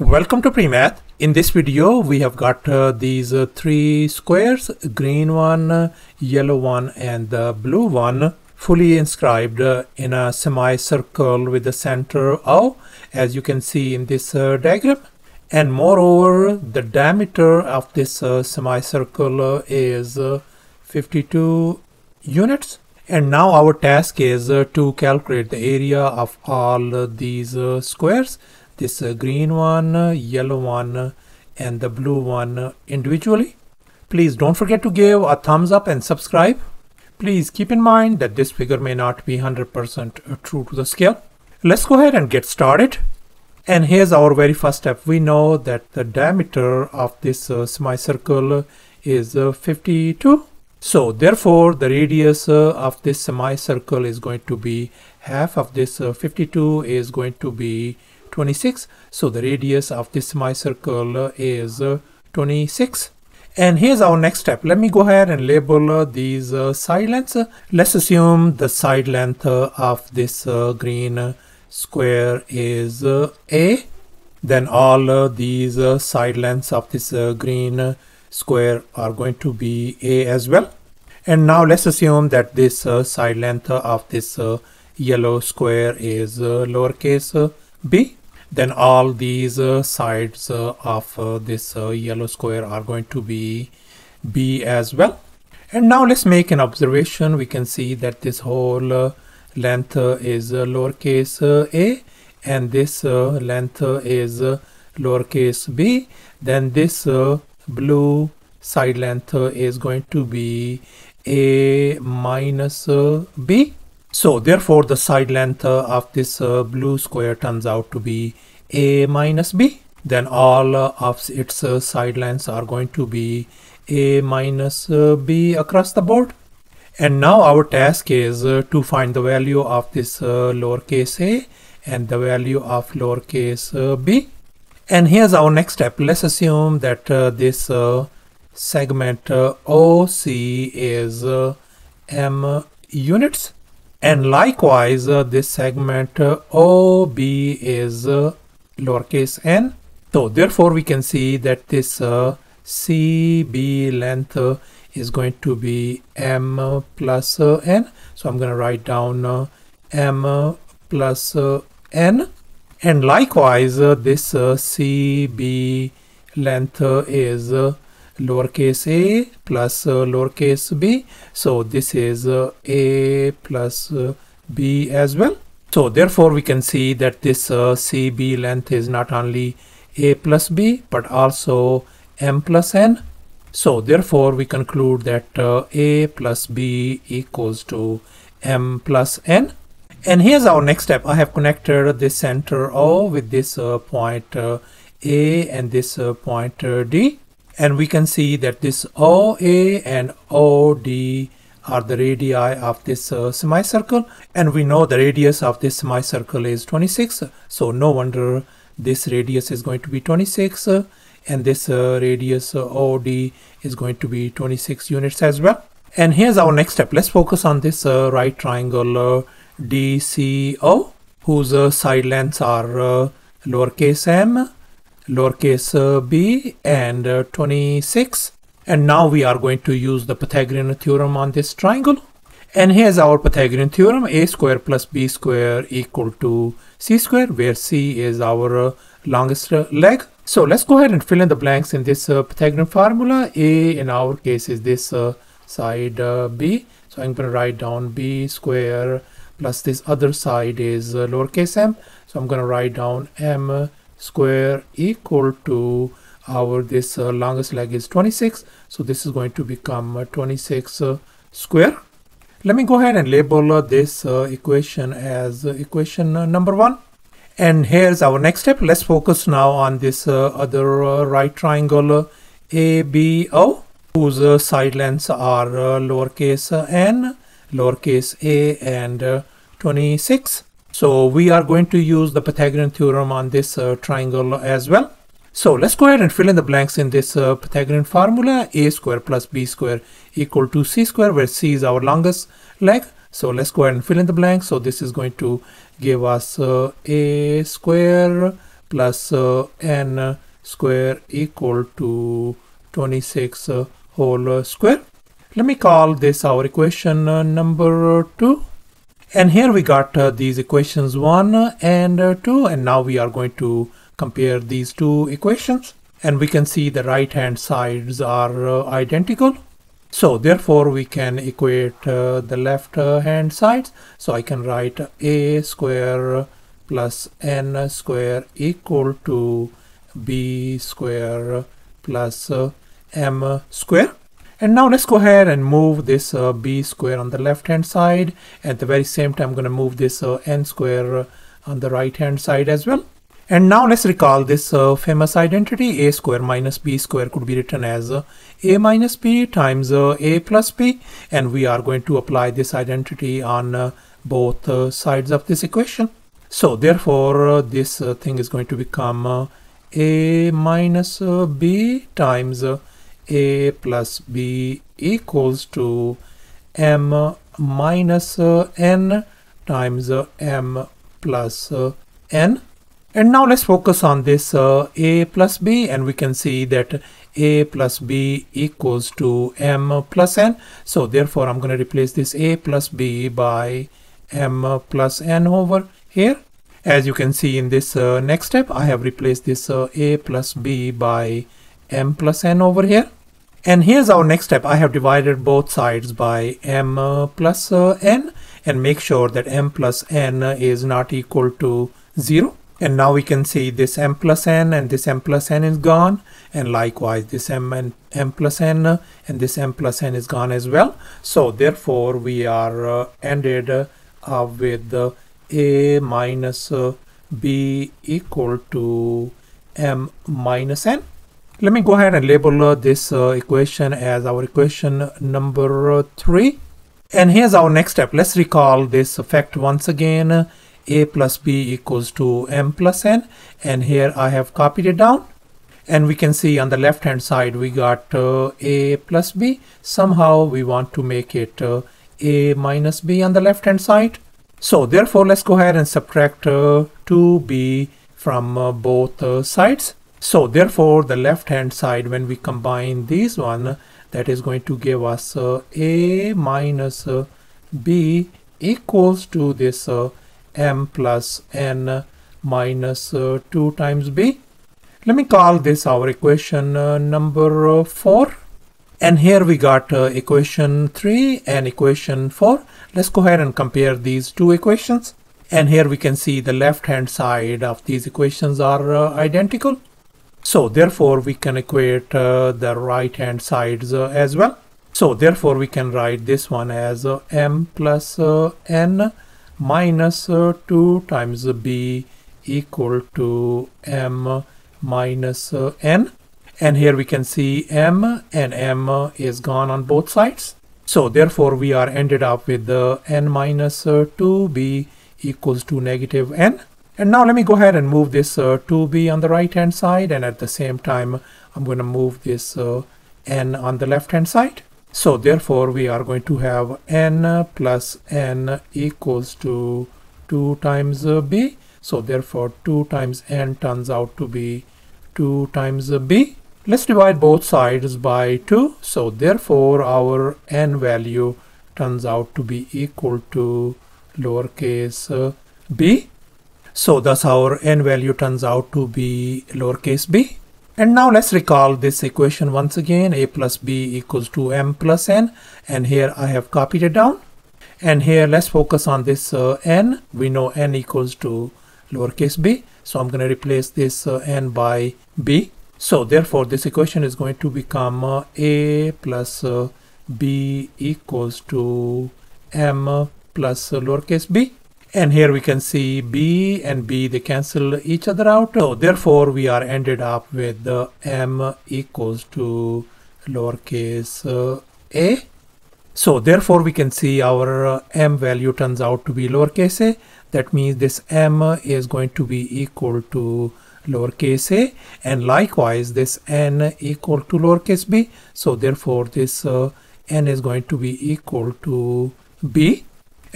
Welcome to PreMath. In this video, we have got uh, these uh, three squares, green one, yellow one, and the blue one, fully inscribed uh, in a semicircle with the center O, as you can see in this uh, diagram. And moreover, the diameter of this uh, semicircle is 52 units. And now our task is to calculate the area of all these squares. This uh, green one, uh, yellow one, uh, and the blue one individually. Please don't forget to give a thumbs up and subscribe. Please keep in mind that this figure may not be 100% true to the scale. Let's go ahead and get started. And here's our very first step. We know that the diameter of this semicircle is 52 so therefore the radius uh, of this semicircle is going to be half of this uh, 52 is going to be 26. So the radius of this semicircle uh, is uh, 26. And here's our next step. Let me go ahead and label uh, these uh, side lengths. Let's assume the side length of this green square is A. Then all these side lengths of this green square are going to be a as well and now let's assume that this uh, side length of this uh, yellow square is uh, lowercase uh, b then all these uh, sides uh, of uh, this uh, yellow square are going to be b as well. And now let's make an observation. We can see that this whole uh, length is lowercase a and this length is lowercase b. Then this blue side length is going to be a minus b. So therefore the side length of this blue square turns out to be a minus b. Then all of its side lengths are going to be a minus b across the board. And now our task is to find the value of this lowercase a and the value of lowercase b. And here's our next step. Let's assume that uh, this uh, segment uh, OC is uh, M units and likewise uh, this segment uh, OB is uh, lowercase n. So therefore we can see that this uh, CB length uh, is going to be M plus uh, n. So I'm going to write down M plus n and likewise this CB length is lowercase a plus lowercase b so this is a plus b as well so therefore we can see that this CB length is not only a plus b but also m plus n so therefore we conclude that uh, a plus b equals to m plus n and here's our next step. I have connected this center O with this uh, point uh, A and this uh, point uh, D. And we can see that this OA and OD are the radii of this uh, semicircle. And we know the radius of this semicircle is 26. So no wonder this radius is going to be 26. and this uh, radius OD is going to be 26 units as well. And here's our next step. Let's focus on this right triangle DCO whose uh, side lengths are uh, lowercase m, lowercase uh, b and uh, 26 and now we are going to use the Pythagorean theorem on this triangle. And here's our Pythagorean theorem a square plus b square equal to c square where c is our uh, longest uh, leg. So let's go ahead and fill in the blanks in this Pythagorean formula. A in our case is this side b. So I'm going to write down b square plus this other side is uh, lowercase m. So I'm going to write down m square equal to our this uh, longest leg is 26 so this is going to become uh, 26 uh, square. Let me go ahead and label uh, this uh, equation as equation number one. And here's our next step. Let's focus now on this other right triangle ABO whose side lengths are lowercase n lowercase a and uh, 26. So we are going to use the Pythagorean theorem on this uh, triangle as well. So let's go ahead and fill in the blanks in this uh, Pythagorean formula. a square plus b square equal to c square where c is our longest leg. So let's go ahead and fill in the blanks. So this is going to give us uh, a square plus uh, n square equal to 26 uh, whole square. Let me call this our equation uh, number 2. And here we got uh, these equations 1 and uh, 2 and now we are going to compare these two equations and we can see the right hand sides are uh, identical. So therefore we can equate uh, the left hand sides. So I can write a square plus n square equal to b square plus uh, m square. And now let's go ahead and move this uh, b square on the left hand side. At the very same time, I'm going to move this uh, n square on the right hand side as well. And now let's recall this uh, famous identity a square minus b square could be written as uh, a minus b times uh, a plus b and we are going to apply this identity on uh, both uh, sides of this equation. So therefore uh, this thing is going to become a minus b times a plus b equals to m minus n times m plus n and now let's focus on this uh, a plus b and we can see that a plus b equals to m plus n. So therefore I'm going to replace this a plus b by m plus n over here. As you can see in this uh, next step, I have replaced this uh, a plus b by m plus n over here. And here's our next step. I have divided both sides by m plus uh, n and make sure that m plus n is not equal to 0 and now we can see this m plus n and this m plus n is gone. And likewise this m and m plus n and this m plus n is gone as well. So therefore we are uh, ended uh, with uh, a minus uh, b equal to m minus n let me go ahead and label uh, this uh, equation as our equation number three. And here's our next step. Let's recall this effect once again. A plus b equals to m plus n. And here I have copied it down. And we can see on the left hand side we got uh, a plus b. Somehow we want to make it uh, a minus b on the left hand side. So therefore let's go ahead and subtract uh, 2b from uh, both uh, sides so therefore the left hand side when we combine these one that is going to give us uh, a minus b equals to this m plus n minus uh, 2 times b. Let me call this our equation uh, number uh, 4. And here we got uh, equation 3 and equation 4. Let's go ahead and compare these two equations. And here we can see the left hand side of these equations are uh, identical. So therefore we can equate uh, the right hand sides as well. So therefore we can write this one as m plus n minus uh, 2 times b equal to m minus uh, n. And here we can see m and m is gone on both sides. So therefore we are ended up with the n minus 2b uh, equals to negative n and now let me go ahead and move this uh, 2b on the right hand side and at the same time I'm going to move this uh, n on the left hand side so therefore we are going to have n plus n equals to 2 times b. So therefore 2 times n turns out to be 2 times b. Let's divide both sides by 2. So therefore our n value turns out to be equal to lowercase b. So thus our n value turns out to be lowercase b. And now let's recall this equation once again, a plus b equals to m plus n. And here I have copied it down. And here let's focus on this uh, n. We know n equals to lowercase b. So I'm going to replace this uh, n by b. So therefore this equation is going to become uh, a plus uh, b equals to m plus uh, lowercase b. And here we can see B and B, they cancel each other out. So therefore we are ended up with the M equals to lowercase uh, a. So therefore we can see our uh, M value turns out to be lowercase a. That means this M is going to be equal to lowercase a and likewise this n equal to lowercase b. So therefore this uh, n is going to be equal to b.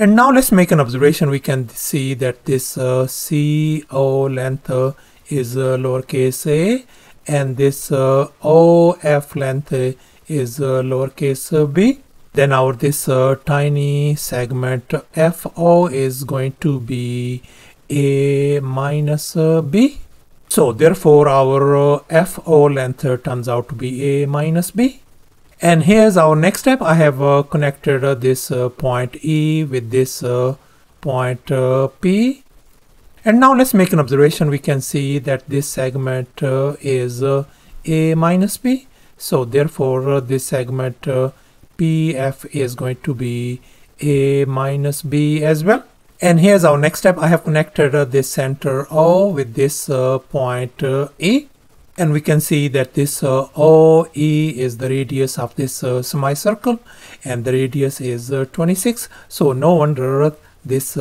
And now let's make an observation. We can see that this uh, CO length uh, is uh, lowercase a and this uh, OF length is uh, lowercase b. Then our this uh, tiny segment FO is going to be a minus uh, b. So therefore our uh, FO length turns out to be a minus b and here's our next step I have uh, connected uh, this uh, point E with this point P and now let's make an observation we can see that this segment is a minus b so therefore this segment PF is going to be A minus B as well. And here's our next step. I have connected uh, this center O with this uh, point uh, E. And we can see that this uh, OE is the radius of this uh, semicircle and the radius is uh, 26. So no wonder this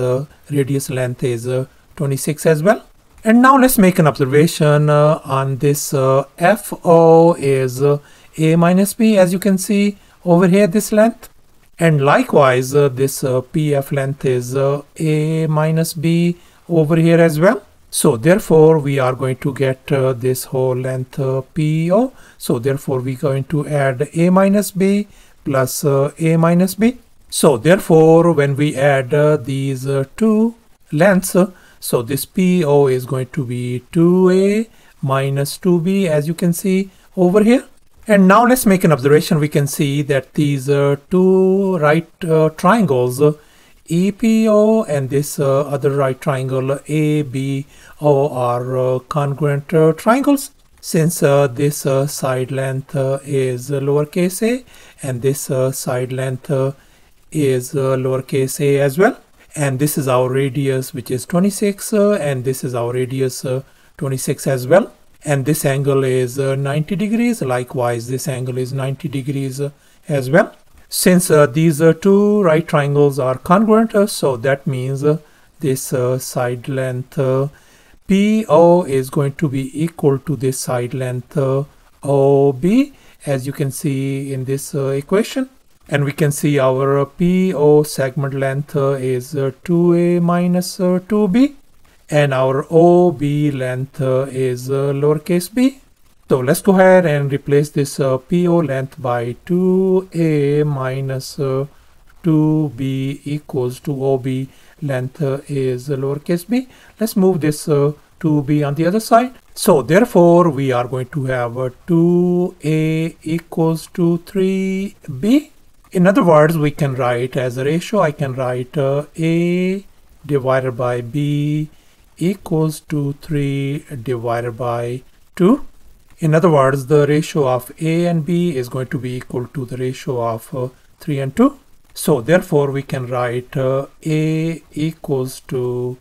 radius length is 26 as well. And now let's make an observation on this FO is A minus B as you can see over here this length and likewise uh, this uh, pf length is uh, a minus b over here as well so therefore we are going to get uh, this whole length uh, po so therefore we're going to add a minus b plus uh, a minus b. So therefore when we add these two lengths so this po is going to be 2a minus 2b as you can see over here. And now let's make an observation. We can see that these uh, two right uh, triangles, uh, EPO and this uh, other right triangle ABO are uh, congruent uh, triangles. Since this side length is lowercase a and this side length is lowercase a as well. And this is our radius which is 26 and this is our radius 26 as well and this angle is uh, 90 degrees likewise this angle is 90 degrees uh, as well since uh, these uh, two right triangles are congruent uh, so that means uh, this uh, side length uh, PO is going to be equal to this side length OB as you can see in this equation and we can see our PO segment length is 2A minus 2B and our OB length is lowercase b. So let's go ahead and replace this uh, PO length by 2a minus 2b equals to OB length is lowercase b. Let's move this 2b on the other side. So therefore we are going to have 2a equals to 3b. In other words, we can write as a ratio, I can write uh, a divided by b equals to 3 divided by 2. In other words, the ratio of A and B is going to be equal to the ratio of uh, 3 and 2. So therefore, we can write uh, A equals to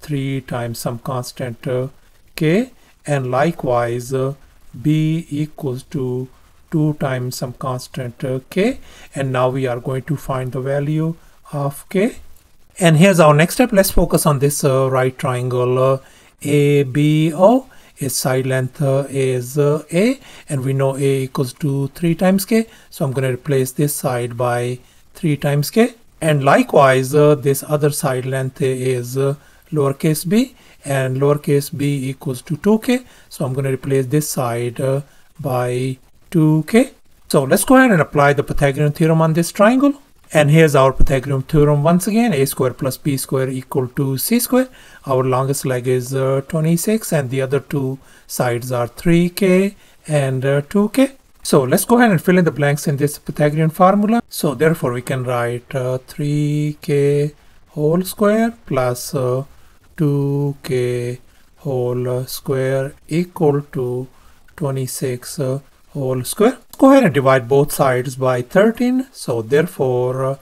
3 times some constant uh, K and likewise uh, B equals to 2 times some constant uh, K and now we are going to find the value of K and here's our next step. Let's focus on this uh, right triangle ABO. Its side length uh, is uh, A and we know A equals to 3 times K. So I'm going to replace this side by 3 times K. And likewise, uh, this other side length is lowercase b and lowercase b equals to 2k. So I'm going to replace this side by 2k. So let's go ahead and apply the Pythagorean theorem on this triangle. And here's our Pythagorean theorem once again, a square plus b square equal to c square. Our longest leg is uh, 26 and the other two sides are 3k and uh, 2k. So let's go ahead and fill in the blanks in this Pythagorean formula. So therefore we can write uh, 3k whole square plus 2k uh, whole square equal to 26 uh, whole square. Go ahead and divide both sides by 13. So therefore uh,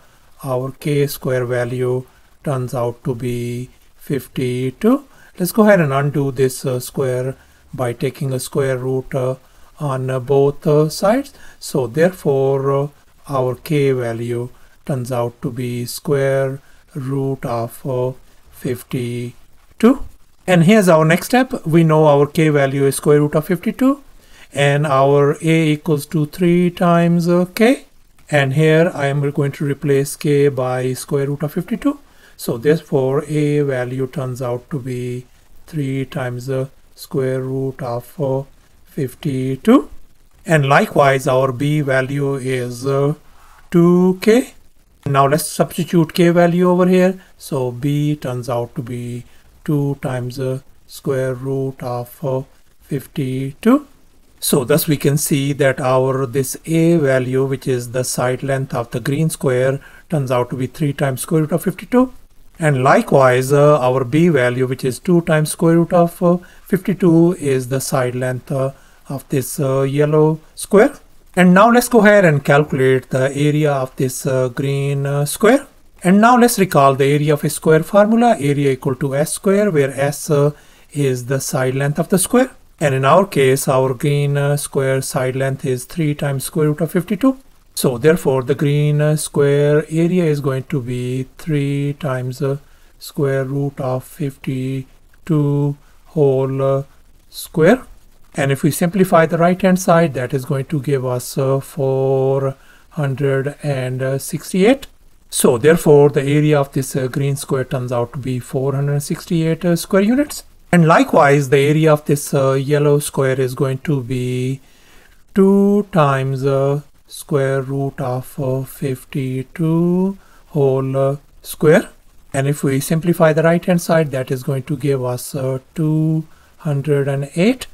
our k square value turns out to be 52. Let's go ahead and undo this uh, square by taking a square root uh, on uh, both uh, sides. So therefore uh, our k value turns out to be square root of 52. And here's our next step. We know our k value is square root of 52 and our a equals to 3 times uh, k and here I am going to replace k by square root of 52 so therefore a value turns out to be 3 times the square root of uh, 52 and likewise our b value is uh, 2k now let's substitute k value over here. So b turns out to be 2 times the square root of uh, 52 so thus we can see that our this a value which is the side length of the green square turns out to be 3 times square root of 52 and likewise uh, our b value which is 2 times square root of uh, 52 is the side length uh, of this uh, yellow square. And now let's go ahead and calculate the area of this uh, green uh, square. And now let's recall the area of a square formula area equal to s square where s is the side length of the square and in our case our green square side length is 3 times square root of 52 so therefore the green uh, square area is going to be 3 times the square root of 52 whole uh, square. And if we simplify the right hand side that is going to give us uh, 468. So therefore the area of this uh, green square turns out to be 468 uh, square units. And likewise the area of this uh, yellow square is going to be 2 times the square root of uh, 52 whole uh, square. And if we simplify the right hand side that is going to give us uh, 208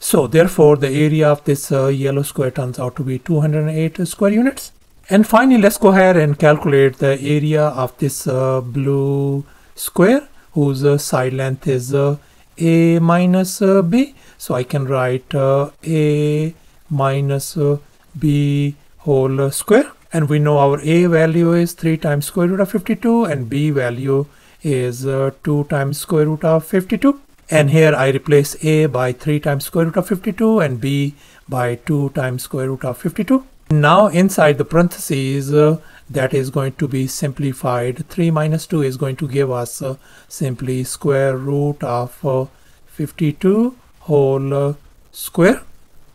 so therefore the area of this uh, yellow square turns out to be 208 square units. And finally let's go ahead and calculate the area of this uh, blue square whose side length is a minus b. So I can write a minus b whole square. And we know our a value is 3 times square root of 52 and b value is uh, 2 times square root of 52 and here I replace a by 3 times square root of 52 and b by 2 times square root of 52 now inside the parentheses uh, that is going to be simplified 3 minus 2 is going to give us uh, simply square root of uh, 52 whole uh, square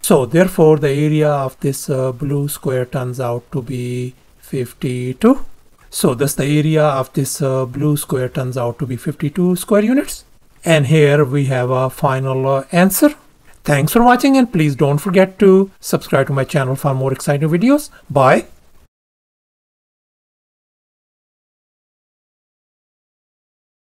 so therefore the area of this uh, blue square turns out to be 52. So thus the area of this uh, blue square turns out to be 52 square units. And here we have a final uh, answer. Thanks for watching and please don't forget to subscribe to my channel for more exciting videos. Bye.